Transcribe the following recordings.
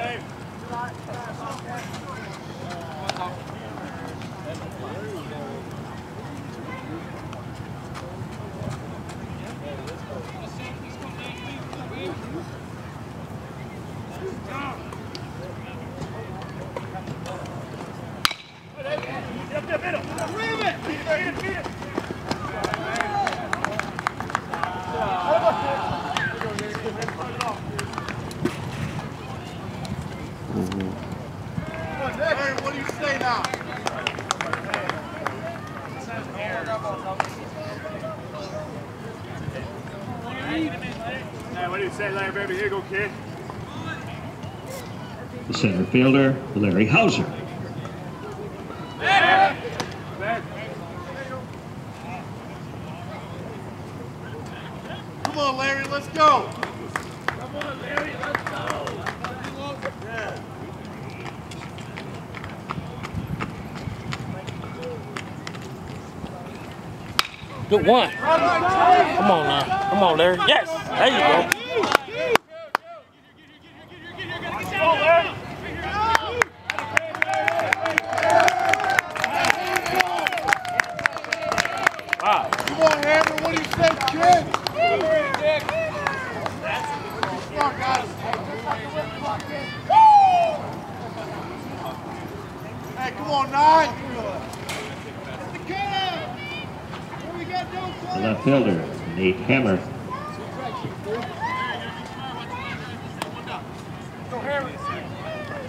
Dave. What do you say now? Hey, what do you say, Larry, baby? Here you go, kid. The center fielder, Larry Houser. Come on, Larry, let's go. Good one. Come on now. Come on, Larry. Yes. There you go. Hey, come on, nine. The left fielder, Nate Hammer.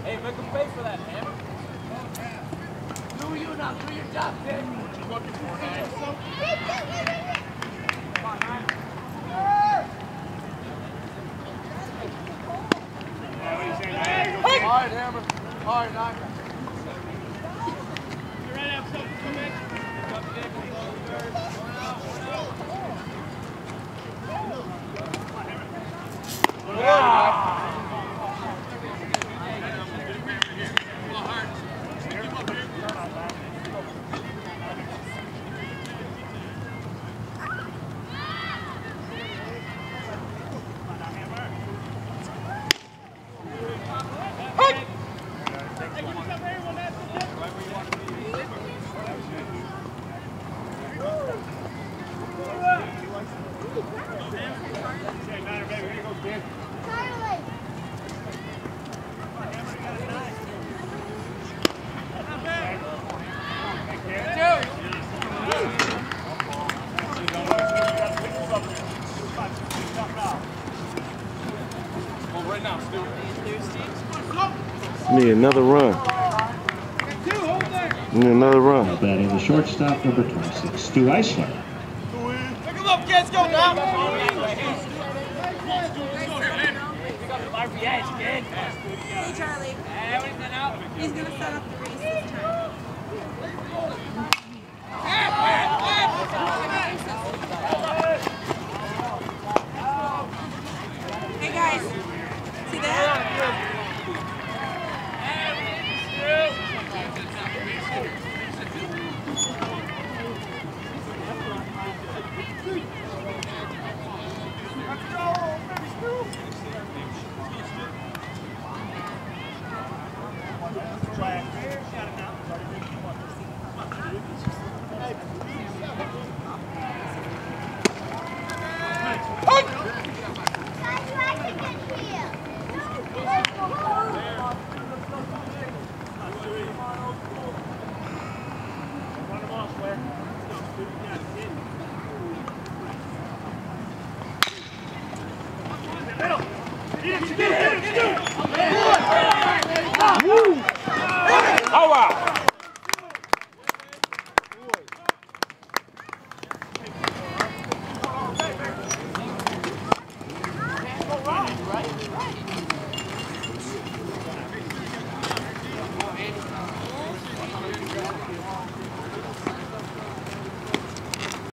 Hey, make a face for that, man. Do you now? Do your job, kid. All right, Hammer. All right, nine. Need another run. Need another run. Batting the shortstop, number 26, Stu Eisler. Pick him up, kids. Go now. Hey Charlie. He's gonna set up the race this time. It, get.